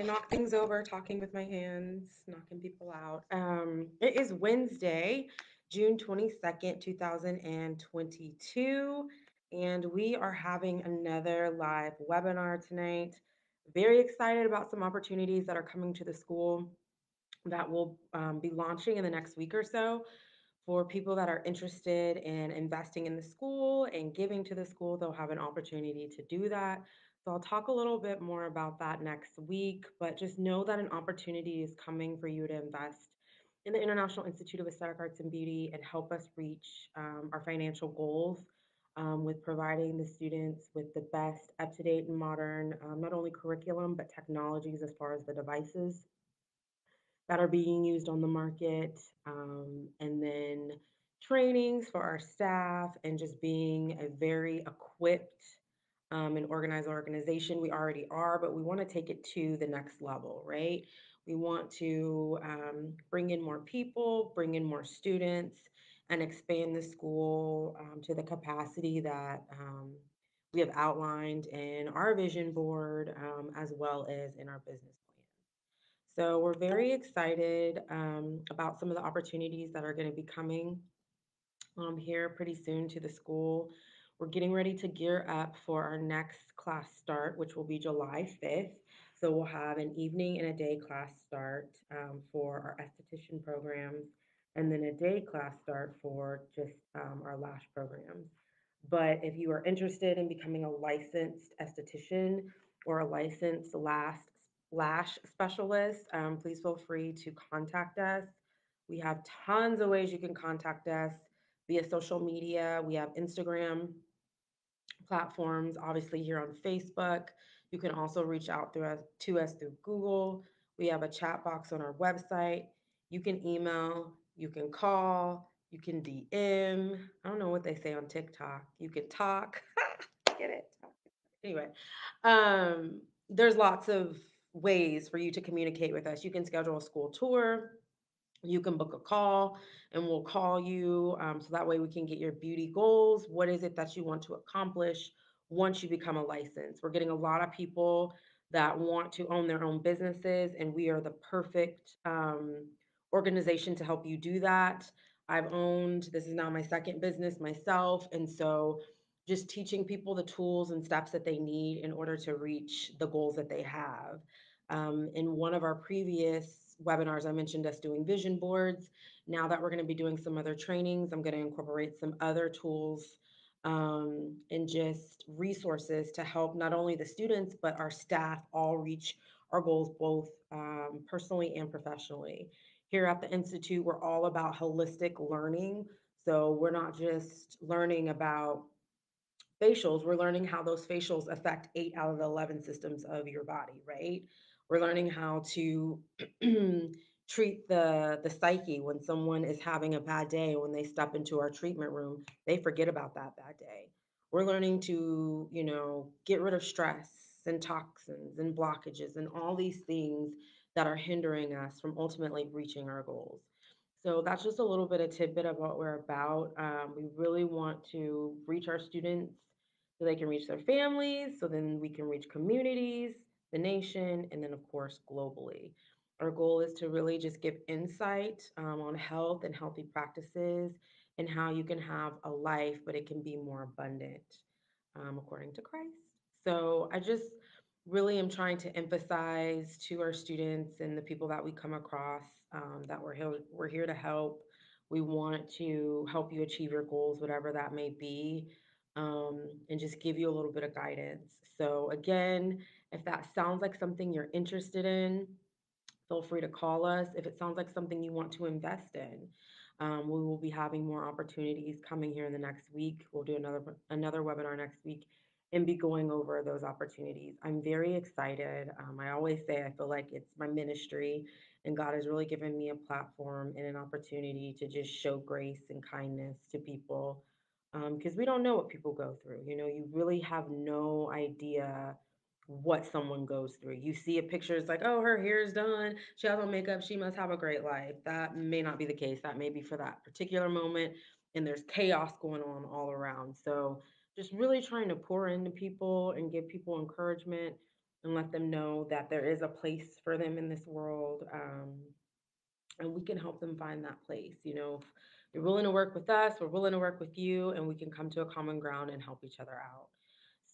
I knock things over, talking with my hands, knocking people out. Um, it is Wednesday, June 22nd, 2022, and we are having another live webinar tonight. Very excited about some opportunities that are coming to the school that will um, be launching in the next week or so for people that are interested in investing in the school and giving to the school. They'll have an opportunity to do that. So I'll talk a little bit more about that next week, but just know that an opportunity is coming for you to invest in the International Institute of Aesthetic Arts and Beauty and help us reach um, our financial goals um, with providing the students with the best up to date and modern, um, not only curriculum, but technologies as far as the devices that are being used on the market, um, and then trainings for our staff, and just being a very equipped um, and organized organization. We already are, but we want to take it to the next level, right? We want to um, bring in more people, bring in more students, and expand the school um, to the capacity that um, we have outlined in our vision board um, as well as in our business plan. So we're very excited um, about some of the opportunities that are going to be coming here pretty soon to the school. We're getting ready to gear up for our next class start, which will be July 5th. So we'll have an evening and a day class start um, for our esthetician programs, and then a day class start for just um, our lash programs. But if you are interested in becoming a licensed esthetician or a licensed lash lash specialist, um, please feel free to contact us. We have tons of ways you can contact us via social media. We have Instagram platforms, obviously here on Facebook. You can also reach out through us, to us through Google. We have a chat box on our website. You can email, you can call, you can DM. I don't know what they say on TikTok. You can talk. Get it? Anyway, um, there's lots of ways for you to communicate with us. You can schedule a school tour you can book a call and we'll call you um, so that way we can get your beauty goals. What is it that you want to accomplish once you become a license we're getting a lot of people that want to own their own businesses and we are the perfect um, organization to help you do that. I've owned this is now my second business myself and so just teaching people the tools and steps that they need in order to reach the goals that they have. Um, in one of our previous webinars, I mentioned us doing vision boards. Now that we're going to be doing some other trainings, I'm going to incorporate some other tools um, and just resources to help not only the students, but our staff all reach our goals both um, personally and professionally. Here at the Institute, we're all about holistic learning. So we're not just learning about facials, we're learning how those facials affect eight out of the 11 systems of your body, right? We're learning how to treat the the psyche when someone is having a bad day when they step into our treatment room they forget about that bad day. We're learning to you know get rid of stress and toxins and blockages and all these things that are hindering us from ultimately reaching our goals. So that's just a little bit of tidbit of what we're about. Um, we really want to reach our students so they can reach their families so then we can reach communities the nation and then of course globally our goal is to really just give insight um, on health and healthy practices and how you can have a life, but it can be more abundant um, according to Christ. So I just really am trying to emphasize to our students and the people that we come across um, that we're here, we're here to help. We want to help you achieve your goals, whatever that may be, um, and just give you a little bit of guidance. So, again, if that sounds like something you're interested in, feel free to call us if it sounds like something you want to invest in. Um, we will be having more opportunities coming here in the next week. We'll do another another webinar next week and be going over those opportunities. I'm very excited. Um, I always say I feel like it's my ministry, and God has really given me a platform and an opportunity to just show grace and kindness to people because um, we don't know what people go through. You know, you really have no idea what someone goes through. You see a picture, it's like, oh, her hair is done. She has on makeup. She must have a great life. That may not be the case. That may be for that particular moment. And there's chaos going on all around. So just really trying to pour into people and give people encouragement and let them know that there is a place for them in this world. Um, and we can help them find that place. You know, if you're willing to work with us, we're willing to work with you, and we can come to a common ground and help each other out.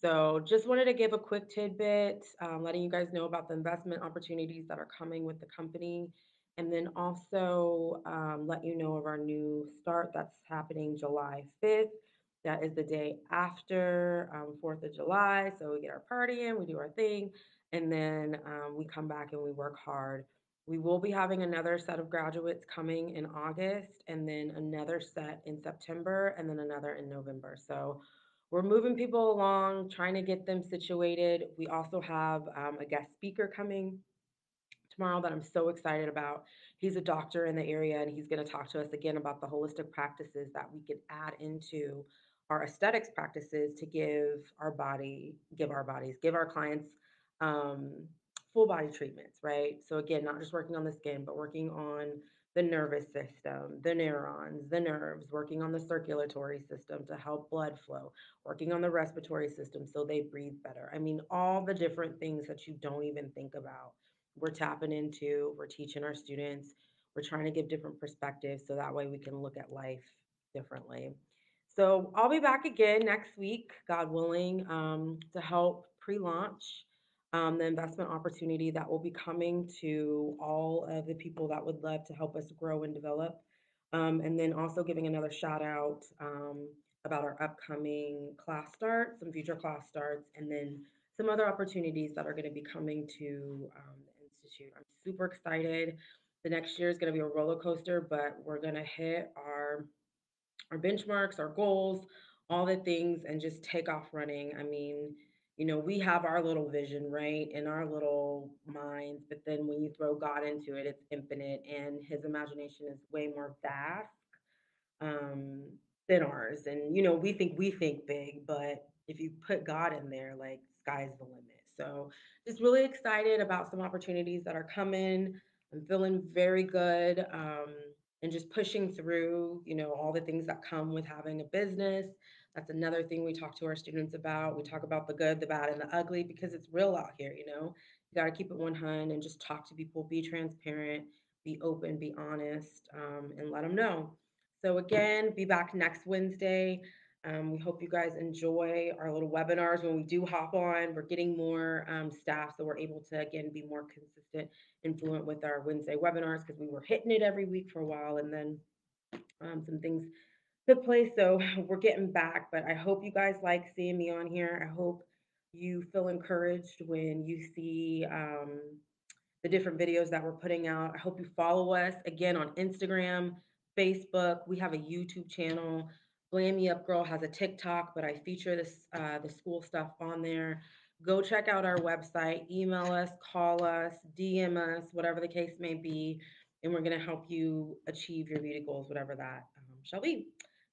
So, just wanted to give a quick tidbit, um, letting you guys know about the investment opportunities that are coming with the company, and then also um, let you know of our new start that's happening July 5th. That is the day after um, 4th of July. So, we get our party in, we do our thing, and then um, we come back and we work hard we will be having another set of graduates coming in August, and then another set in September, and then another in November. So we're moving people along, trying to get them situated. We also have um, a guest speaker coming tomorrow that I'm so excited about. He's a doctor in the area and he's going to talk to us again about the holistic practices that we could add into our aesthetics practices to give our body, give our bodies, give our clients um, full body treatments, right? So, again, not just working on the skin, but working on the nervous system, the neurons, the nerves, working on the circulatory system to help blood flow, working on the respiratory system so they breathe better. I mean, all the different things that you don't even think about we're tapping into, we're teaching our students, we're trying to give different perspectives so that way we can look at life differently. So I'll be back again next week, God willing, um, to help pre launch um, the investment opportunity that will be coming to all of the people that would love to help us grow and develop. Um, and then also giving another shout out um, about our upcoming class starts, some future class starts, and then some other opportunities that are going to be coming to um, the Institute. I'm super excited. The next year is going to be a roller coaster, but we're going to hit our our benchmarks, our goals, all the things, and just take off running. I mean, you know, we have our little vision, right, in our little minds, but then when you throw God into it, it's infinite, and His imagination is way more vast um, than ours. And you know, we think we think big, but if you put God in there, like sky's the limit. So just really excited about some opportunities that are coming. I'm feeling very good. Um, and just pushing through, you know, all the things that come with having a business. That's another thing we talk to our students about. We talk about the good, the bad, and the ugly because it's real out here, you know. You got to keep it 100 and just talk to people, be transparent, be open, be honest, um, and let them know. So again, be back next Wednesday. Um, we hope you guys enjoy our little webinars when we do hop on. We're getting more um, staff, so we're able to again be more consistent, and fluent with our Wednesday webinars because we were hitting it every week for a while, and then um, some things took place. So we're getting back. But I hope you guys like seeing me on here. I hope you feel encouraged when you see um, the different videos that we're putting out. I hope you follow us again on Instagram, Facebook. We have a YouTube channel. Blam Me Up Girl has a TikTok, but I feature this uh, the school stuff on there. Go check out our website, email us, call us, DM us, whatever the case may be, and we're going to help you achieve your beauty goals, whatever that um, shall be.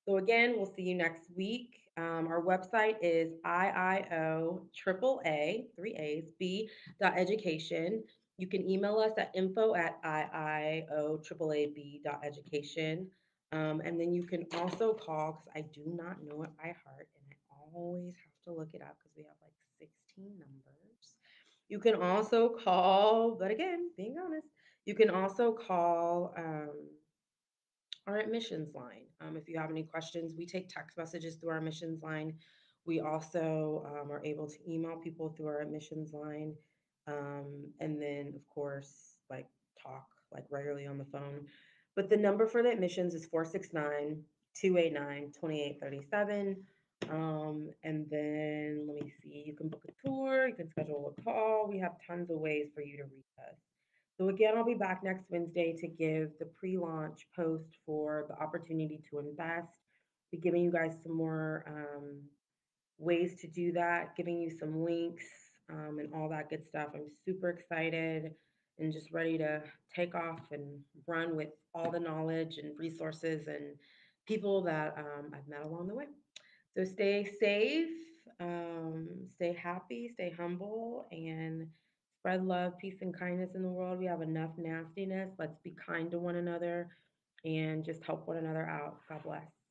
So again, we'll see you next week. Um, our website is IIO triple A, three A's, B dot education. You can email us at info at iioaaab.education. Um, and then you can also call, because I do not know it by heart, and I always have to look it up because we have like 16 numbers. You can also call, but again, being honest, you can also call um, our admissions line. Um, if you have any questions, we take text messages through our admissions line. We also um, are able to email people through our admissions line. Um, and then, of course, like talk like regularly on the phone. But the number for the admissions is 469 289 2837. Um, and then let me see, you can book a tour, you can schedule a call. We have tons of ways for you to reach us. So again, I'll be back next Wednesday to give the pre-launch post for the opportunity to invest, be giving you guys some more um, ways to do that, giving you some links um, and all that good stuff. I'm super excited and just ready to take off and run with all the knowledge and resources and people that um, I've met along the way. So stay safe, um, stay happy, stay humble, and spread love, peace, and kindness in the world. We have enough nastiness. Let's be kind to one another and just help one another out. God bless.